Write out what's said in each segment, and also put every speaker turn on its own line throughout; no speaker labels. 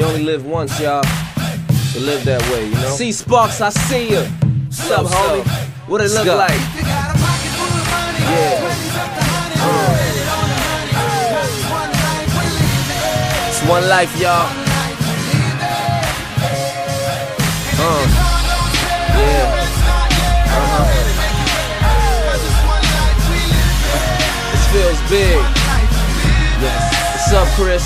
You only live once, y'all. So live that way, you know? See Sparks, I see you. What's up, homie? What it look
Scott.
like? Yeah. Uh. It's one life, y'all. Uh. Yeah. Uh-huh. This feels big. Yes. What's up, Chris?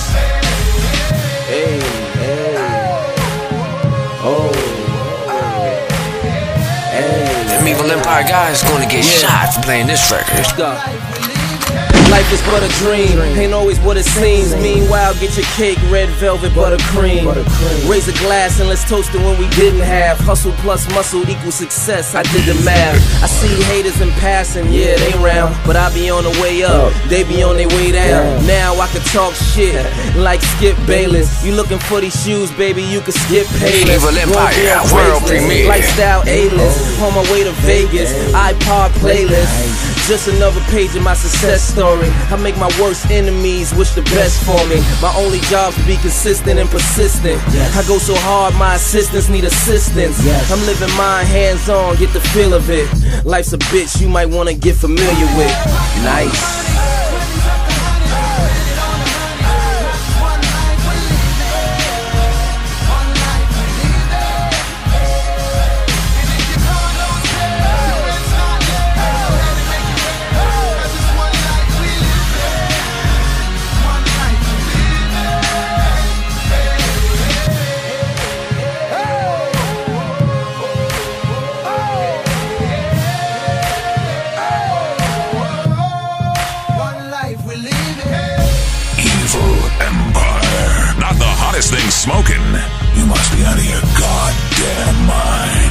Evil Empire guys gonna get
Yeah.
shot for playing this record.
Life is but a dream, ain't always what it seems. Meanwhile, get your cake, red velvet, buttercream. Raise a glass and let's toast it when we didn't have. Hustle plus muscle equals success. I did the math. I see haters in passing, yeah, they round. But I be on the way up, they be on their way down. Now I can talk shit like Skip Bayless. You looking for these shoes, baby, you can skip Payless.
Evil Empire,
Won't be on
world premiere.
Lifestyle A-list, on my way to Vegas. iPod playlist. Just another page in my success story. I make my worst enemies wish the best for me. My only job's to be consistent and persistent. I go so hard, my assistants need assistance. I'm living mine hands on, get the feel of it. Life's a bitch you might wanna get familiar with. Nice.
Empire. Not the hottest thing smoking. You must be out of your goddamn mind.